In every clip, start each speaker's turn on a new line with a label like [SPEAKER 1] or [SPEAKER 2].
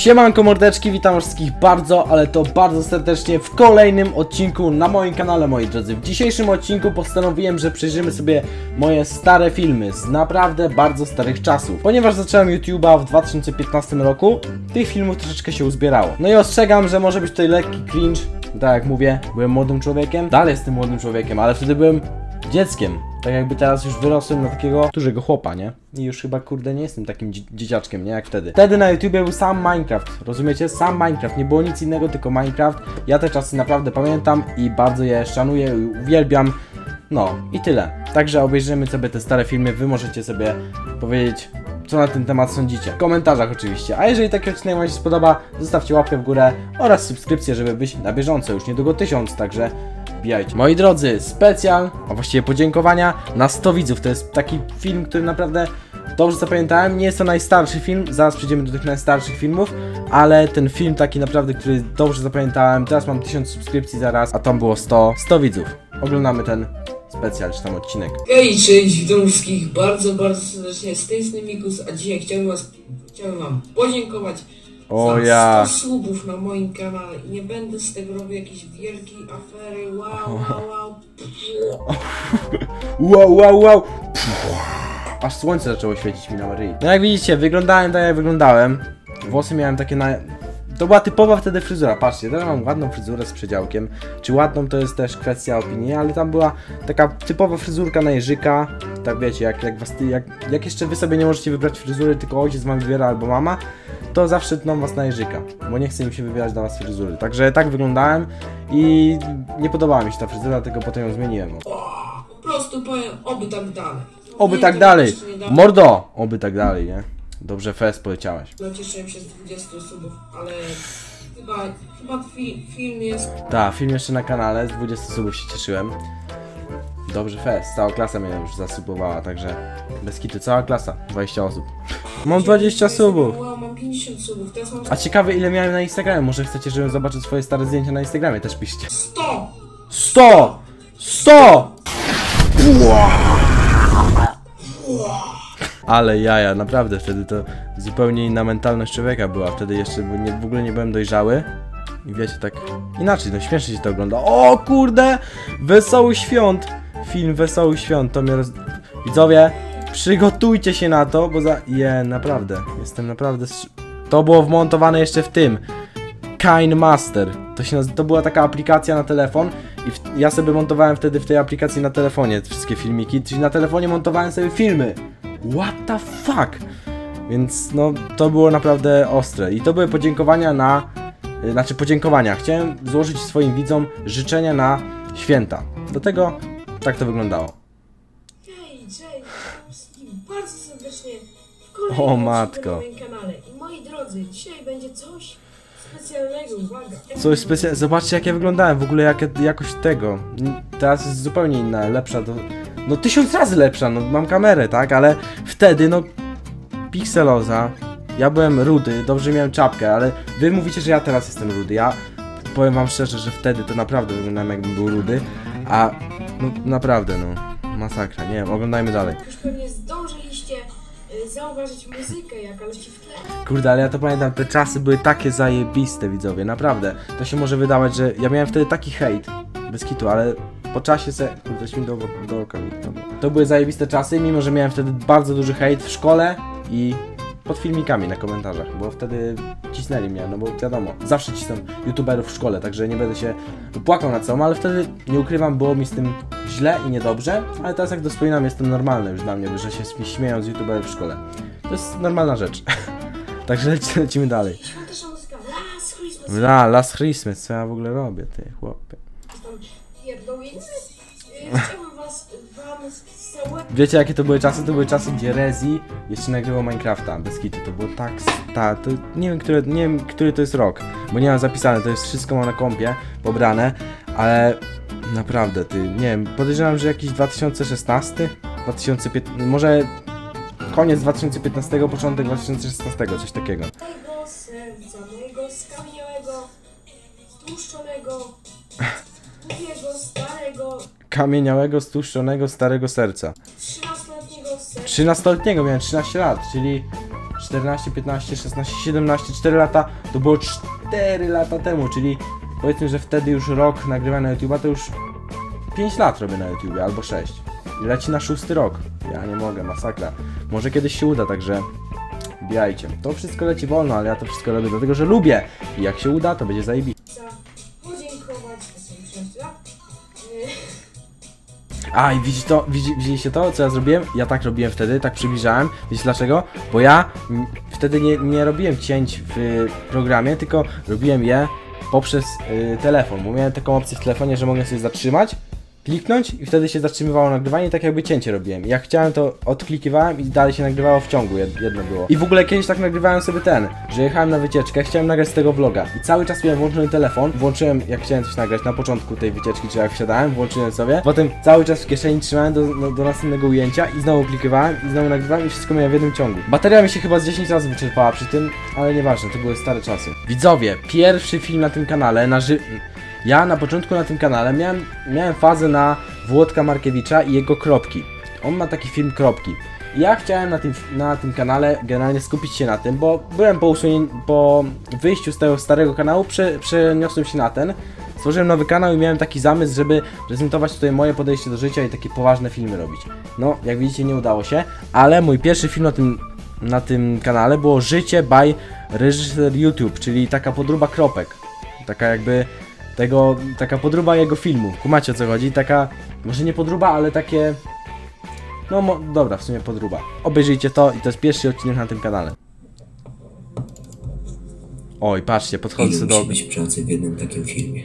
[SPEAKER 1] Siemanko mordeczki, witam wszystkich bardzo, ale to bardzo serdecznie w kolejnym odcinku na moim kanale, moi drodzy. W dzisiejszym odcinku postanowiłem, że przejrzymy sobie moje stare filmy z naprawdę bardzo starych czasów. Ponieważ zacząłem YouTube'a w 2015 roku, tych filmów troszeczkę się uzbierało. No i ostrzegam, że może być tutaj lekki cringe, tak jak mówię, byłem młodym człowiekiem, dalej jestem młodym człowiekiem, ale wtedy byłem dzieckiem. Tak jakby teraz już wyrosłem na takiego dużego chłopa, nie? I już chyba kurde nie jestem takim dzie- dzieciaczkiem, nie? Jak wtedy. Wtedy na YouTubie był sam Minecraft, rozumiecie? Sam Minecraft, nie było nic innego, tylko Minecraft. Ja te czasy naprawdę pamiętam i bardzo je szanuję i uwielbiam. No i tyle. Także obejrzymy sobie te stare filmy, wy możecie sobie powiedzieć co na ten temat sądzicie. W komentarzach oczywiście. A jeżeli taki odcinek Wam się spodoba, zostawcie łapkę w górę oraz subskrypcję, żeby być na bieżąco. Już niedługo tysiąc, także wbijajcie. Moi drodzy, specjal, a właściwie podziękowania na 100 widzów. To jest taki film, który naprawdę dobrze zapamiętałem. Nie jest to najstarszy film, zaraz przejdziemy do tych najstarszych filmów, ale ten film taki naprawdę, który dobrze zapamiętałem. Teraz mam 1000 subskrypcji zaraz, a tam było 100, 100 widzów. Oglądamy ten specjal, czy tam odcinek.
[SPEAKER 2] Hej, cześć, witam wszystkich bardzo, bardzo serdecznie z tej a dzisiaj chciałbym was, chciałbym wam podziękować
[SPEAKER 1] O
[SPEAKER 2] za
[SPEAKER 1] ja.
[SPEAKER 2] 100 subów na moim kanale i nie będę z tego robił jakiejś wielkiej afery, wow, wow, wow.
[SPEAKER 1] Wow, wow, wow. Aż słońce zaczęło świecić mi na ryj. No jak widzicie, wyglądałem tak jak wyglądałem. Włosy miałem takie na... To była typowa wtedy fryzura, patrzcie, teraz mam ładną fryzurę z przedziałkiem. Czy ładną to jest też kwestia opinii, ale tam była taka typowa fryzurka na jeżyka. Tak wiecie, jak, jak, was, jak, jak jeszcze wy sobie nie możecie wybrać fryzury, tylko ojciec wam wybiera albo mama, to zawsze tną was na jeżyka, bo nie chce im się wybierać dla was fryzury. Także tak wyglądałem i nie podobała mi się ta fryzura, dlatego potem ją zmieniłem.
[SPEAKER 2] Po prostu powiem, oby tak dalej.
[SPEAKER 1] Oby
[SPEAKER 2] Nie,
[SPEAKER 1] tak dalej. Mordo! Oby tak dalej, nie? Dobrze, fest poleciałeś.
[SPEAKER 2] Cieszyłem się z 20 subów, ale chyba, chyba fi, film jest
[SPEAKER 1] Tak, film jeszcze na kanale, z 20 subów się cieszyłem. Dobrze, fest. Cała klasa mnie już zasubowała, także bez kitu, cała klasa, 20 osób. Mam 20 subów.
[SPEAKER 2] Wow, mam 50 subów, teraz mam
[SPEAKER 1] A ciekawe ile miałem na Instagramie, może chcecie, żebym zobaczył swoje stare zdjęcia na Instagramie, też piszcie.
[SPEAKER 2] 100!
[SPEAKER 1] 100! 100! Ale jaja, naprawdę wtedy to zupełnie inna mentalność człowieka była. Wtedy jeszcze nie, w ogóle nie byłem dojrzały. I wiecie, tak inaczej, no śmiesznie się to ogląda. O kurde! Wesoły Świąt! Film Wesoły Świąt, to mnie roz... Widzowie, przygotujcie się na to, bo za... Je, naprawdę, jestem naprawdę... To było wmontowane jeszcze w tym. Kind Master. To, się to była taka aplikacja na telefon i w- ja sobie montowałem wtedy w tej aplikacji na telefonie wszystkie filmiki, czyli na telefonie montowałem sobie filmy. What the fuck? Więc no, to było naprawdę ostre. I to były podziękowania na... y, Znaczy podziękowania. Chciałem złożyć swoim widzom życzenia na święta. Do tego tak to wyglądało.
[SPEAKER 2] Hej, wszystkich bardzo serdecznie w
[SPEAKER 1] O, matko.
[SPEAKER 2] na moim kanale. I moi drodzy, dzisiaj będzie coś specjalnego, uwaga.
[SPEAKER 1] Coś specjalnego. Zobaczcie jak ja wyglądałem, w ogóle jak, jakość tego. Teraz jest zupełnie inna, lepsza do... No tysiąc razy lepsza, no mam kamerę, tak? Ale wtedy, no... Pikseloza. Ja byłem rudy, dobrze miałem czapkę, ale wy mówicie, że ja teraz jestem rudy. Ja powiem wam szczerze, że wtedy to naprawdę wyglądałem jakbym był rudy, a no naprawdę, no. Masakra, nie wiem, oglądajmy dalej.
[SPEAKER 2] Już pewnie zdążyliście y, zauważyć muzykę, jaka leci w tle.
[SPEAKER 1] Kurde, ale ja to pamiętam, te czasy były takie zajebiste, widzowie, naprawdę. To się może wydawać, że ja miałem wtedy taki hejt, bez kitu, ale po czasie se... Śmiem do, do oka mi to były zajebiste czasy, mimo że miałem wtedy bardzo duży hejt w szkole i pod filmikami na komentarzach, bo wtedy cisnęli mnie, no bo wiadomo, zawsze cisną youtuberów w szkole, także nie będę się płakał nad sobą, ale wtedy, nie ukrywam, było mi z tym źle i niedobrze, ale teraz jak wspominam, jest to normalne już dla mnie, że się śmieją z youtuberów w szkole. To jest normalna rzecz. Także leci, lecimy dalej. La, Last Christmas, co ja w ogóle robię, ty chłopie.
[SPEAKER 2] Y, Chciałbym was, wam z całego
[SPEAKER 1] Wiecie jakie to były czasy? To były czasy, gdzie Rezi jeszcze nagrywał Minecrafta bez kitu. To było tak sta... To nie wiem, który, nie wiem, który to jest rok, bo nie mam zapisane, to jest wszystko mam na kompie pobrane, ale naprawdę, ty, nie wiem, podejrzewam, że jakiś 2016, 2015, może koniec 2015, początek 2016, coś takiego.
[SPEAKER 2] Starego,
[SPEAKER 1] Kamieniałego, stłuszczonego, starego serca.
[SPEAKER 2] 13-letniego serca.
[SPEAKER 1] 13-letniego, miałem 13 lat, czyli 14, 15, 16, 17, 4 lata, to było 4 lata temu, czyli powiedzmy, że wtedy już rok nagrywania na YouTube'a, to już 5 lat robię na YouTubie, albo 6. I leci na szósty rok. Ja nie mogę, masakra. Może kiedyś się uda, także bijajcie. To wszystko leci wolno, ale ja to wszystko robię dlatego, że lubię. I jak się uda, to będzie zajebiście. A i widzicie to, widzi, widzieliście to, co ja zrobiłem? Ja tak robiłem wtedy, tak przybliżałem. Wiecie dlaczego? Bo ja wtedy nie, nie robiłem cięć w programie, tylko robiłem je poprzez y, telefon, bo miałem taką opcję w telefonie, że mogłem sobie zatrzymać, kliknąć i wtedy się zatrzymywało nagrywanie, tak jakby cięcie robiłem. Jak chciałem, to odklikiwałem i dalej się nagrywało w ciągu, jed, jedno było. I w ogóle kiedyś tak nagrywałem sobie ten, że jechałem na wycieczkę, chciałem nagrać z tego vloga i cały czas miałem włączony telefon, włączyłem, jak chciałem coś nagrać na początku tej wycieczki, czy jak wsiadałem, włączyłem sobie, potem cały czas w kieszeni trzymałem do, do, do następnego ujęcia i znowu klikowałem i znowu nagrywałem i wszystko miałem w jednym ciągu. Bateria mi się chyba z 10 razy wyczerpała przy tym, ale nieważne, to były stare czasy. Widzowie, pierwszy film na tym kanale, na ży... Ja na początku na tym kanale miałem, miałem fazę na Włodka Markiewicza i jego kropki. On ma taki film kropki. Ja chciałem na tym, na tym kanale generalnie skupić się na tym, bo byłem po, po wyjściu z tego starego kanału, prze, przeniosłem się na ten. Stworzyłem nowy kanał i miałem taki zamysł, żeby prezentować tutaj moje podejście do życia i takie poważne filmy robić. No, jak widzicie, nie udało się, ale mój pierwszy film na tym, na tym kanale było Życie by reżyser YouTube, czyli taka podróba kropek. Taka jakby tego, taka podróba jego filmu. Kumacie o co chodzi? Taka, może nie podróba, ale takie... No mo, dobra, w sumie podróba. Obejrzyjcie to i to jest pierwszy odcinek na tym kanale. Oj, patrzcie, podchodzę do...
[SPEAKER 3] być pracy w jednym takim filmie?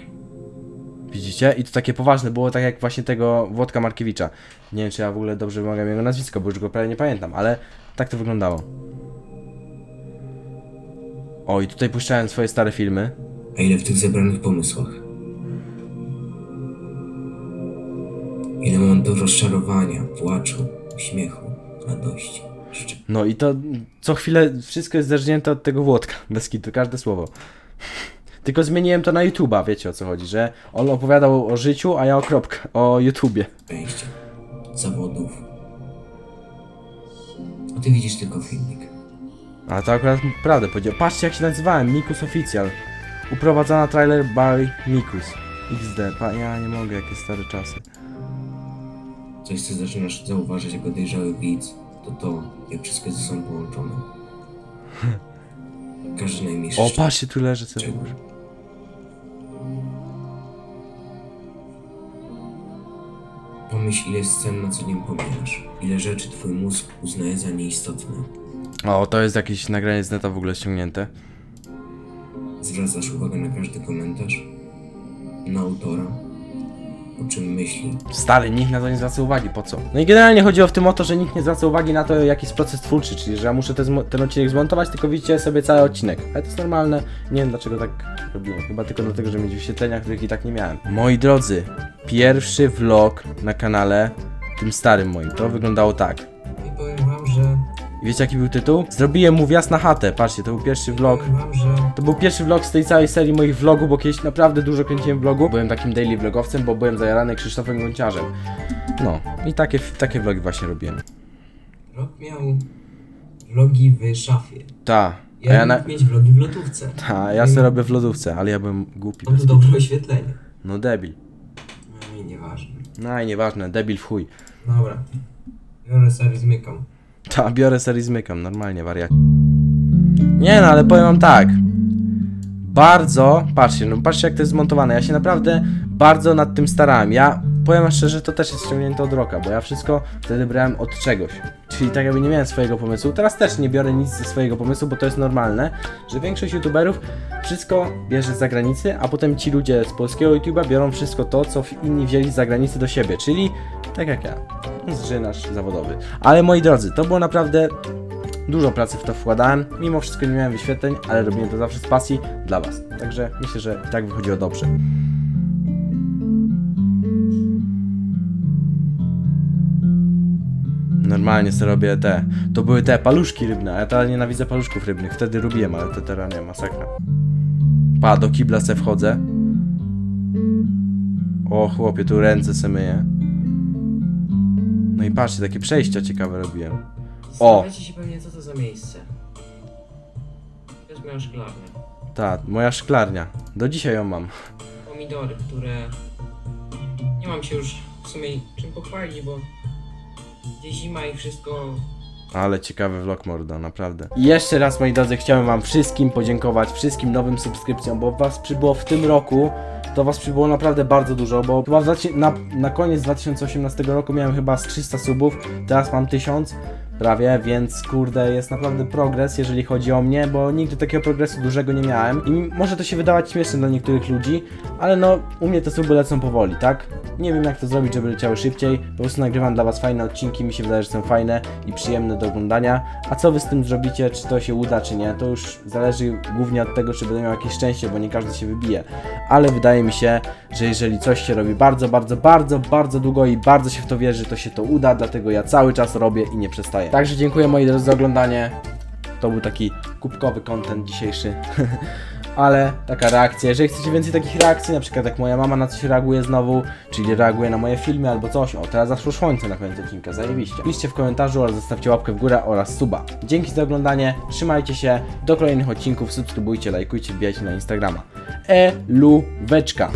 [SPEAKER 1] Widzicie? I to takie poważne było, tak jak właśnie tego Włodka Markiewicza. Nie wiem, czy ja w ogóle dobrze wymawiam jego nazwisko, bo już go prawie nie pamiętam, ale tak to wyglądało. O, i tutaj puszczałem swoje stare filmy.
[SPEAKER 3] A ile w tych zebranych pomysłach? Ile mam do rozczarowania, płaczu, śmiechu, radości, szczęścia.
[SPEAKER 1] No i to co chwilę wszystko jest zerżnięte od tego Włodka, bez kitu, każde słowo. Tylko zmieniłem to na YouTube'a, wiecie o co chodzi, że on opowiadał o życiu, a ja o kropkę, o YouTubie.
[SPEAKER 3] zawodów. A ty widzisz tylko filmik.
[SPEAKER 1] A to akurat prawdę powiedział. Patrzcie jak się nazywałem, Mikus Official. Uprowadzana trailer by Mikus. XD, pa, ja nie mogę, jakie stare czasy.
[SPEAKER 3] Coś, co zaczynasz zauważyć jako dojrzały widz, to to, jak wszystko jest ze sobą połączone. Każdy najmniejszy
[SPEAKER 1] O, patrzcie, tu leży cebulę.
[SPEAKER 3] Pomyśl, ile scen na co dzień pomijasz. Ile rzeczy twój mózg uznaje za nieistotne.
[SPEAKER 1] O, to jest jakieś nagranie z neta w ogóle ściągnięte.
[SPEAKER 3] Zwracasz uwagę na każdy komentarz, na autora, o czym myśli,
[SPEAKER 1] Stary, nikt na to nie zwraca uwagi, po co? No i generalnie chodziło w tym o to, że nikt nie zwraca uwagi na to, jaki jest proces twórczy, czyli że ja muszę te zmo- ten odcinek zmontować, tylko widzicie sobie cały odcinek. Ale to jest normalne, nie wiem dlaczego tak robiłem, chyba tylko dlatego, że mieć wyświetlenia, których i tak nie miałem. Moi drodzy, pierwszy vlog na kanale, tym starym moim, to wyglądało tak.
[SPEAKER 2] I powiem wam, że...
[SPEAKER 1] Wiecie jaki był tytuł? Zrobiłem mu wjazd na chatę, patrzcie, to był pierwszy vlog.
[SPEAKER 2] Powiem wam, że...
[SPEAKER 1] To był pierwszy vlog z tej całej serii moich vlogów, bo kiedyś naprawdę dużo kręciłem vlogu. Byłem takim daily vlogowcem, bo byłem zajarany Krzysztofem Gonciarzem. No, i takie, takie vlogi właśnie robiłem.
[SPEAKER 2] Rok miał vlogi w szafie.
[SPEAKER 1] Ta,
[SPEAKER 2] Ja,
[SPEAKER 1] ja, na,
[SPEAKER 2] mieć vlogi w lotówce.
[SPEAKER 1] ta, ja sobie robię w lodówce, ale ja byłem głupi. Bez...
[SPEAKER 2] tu dobre oświetlenie.
[SPEAKER 1] No debil.
[SPEAKER 2] No i nieważne.
[SPEAKER 1] No i nieważne, debil w chuj.
[SPEAKER 2] Dobra. Biorę serię zmykam.
[SPEAKER 1] Ta, biorę serię zmykam, normalnie wariat. Nie no, ale powiem wam tak. Bardzo, patrzcie, no patrzcie jak to jest zmontowane. Ja się naprawdę bardzo nad tym starałem. Ja powiem szczerze, to też jest ściągnięte od roka, bo ja wszystko wtedy brałem od czegoś. Czyli tak jakby nie miałem swojego pomysłu. Teraz też nie biorę nic ze swojego pomysłu, bo to jest normalne, że większość youtuberów wszystko bierze z zagranicy, a potem ci ludzie z polskiego YouTube'a biorą wszystko to, co inni wzięli z zagranicy do siebie, czyli tak jak ja, zżynacz zawodowy. Ale moi drodzy, to było naprawdę Dużo pracy w to wkładałem, mimo wszystko nie miałem wyświetleń, ale robiłem to zawsze z pasji dla Was. Także myślę, że i tak wychodziło dobrze. Normalnie sobie robię te. To były te paluszki rybne, a ja teraz nienawidzę paluszków rybnych. Wtedy robiłem, ale to teraz nie, masakra. Pa, do kibla se wchodzę. O chłopie, tu ręce se myję. No i patrzcie, takie przejścia ciekawe robiłem.
[SPEAKER 2] Zastanawiacie się pewnie co to za miejsce. twoją szklarnię.
[SPEAKER 1] Ta, moja szklarnia. Do dzisiaj ją mam.
[SPEAKER 2] Pomidory, które... Nie mam się już w sumie czym pochwalić, bo... Gdzie zima i wszystko...
[SPEAKER 1] Ale ciekawy vlog mordo, naprawdę. I jeszcze raz moi drodzy, chciałem wam wszystkim podziękować, wszystkim nowym subskrypcjom, bo was przybyło w tym roku, to was przybyło naprawdę bardzo dużo, bo chyba na, na koniec 2018 roku miałem chyba z 300 subów, teraz mam 1000 prawie, więc kurde, jest naprawdę progres, jeżeli chodzi o mnie, bo nigdy takiego progresu dużego nie miałem i może to się wydawać śmieszne dla niektórych ludzi, ale no, u mnie te suby lecą powoli, tak? Nie wiem jak to zrobić, żeby leciały szybciej, po prostu nagrywam dla was fajne odcinki, mi się wydaje, że są fajne i przyjemne do oglądania, a co wy z tym zrobicie, czy to się uda, czy nie, to już zależy głównie od tego, czy będę miał jakieś szczęście, bo nie każdy się wybije, ale wydaje mi się, że jeżeli coś się robi bardzo, bardzo, bardzo, bardzo długo i bardzo się w to wierzy, to się to uda, dlatego ja cały czas robię i nie przestaję. Także dziękuję moi drodzy za oglądanie. To był taki kubkowy content dzisiejszy. Ale taka reakcja, jeżeli chcecie więcej takich reakcji, na przykład jak moja mama na coś reaguje znowu, czyli reaguje na moje filmy albo coś, o teraz zaszło słońce na koniec odcinka, zajebiście. Piszcie w komentarzu oraz zostawcie łapkę w górę oraz suba. Dzięki za oglądanie, trzymajcie się, do kolejnych odcinków, subskrybujcie, lajkujcie, wbijajcie na Instagrama. E, lu, weczka.